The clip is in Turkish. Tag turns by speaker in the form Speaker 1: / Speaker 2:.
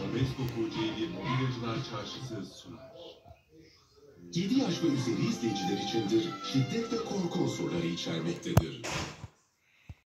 Speaker 1: Mobesko Kocaeli Mobilyacılar Çarşısı sunar.
Speaker 2: 7 yaş ve üzeri izleyiciler içindir, şiddet ve korku unsurları içermektedir.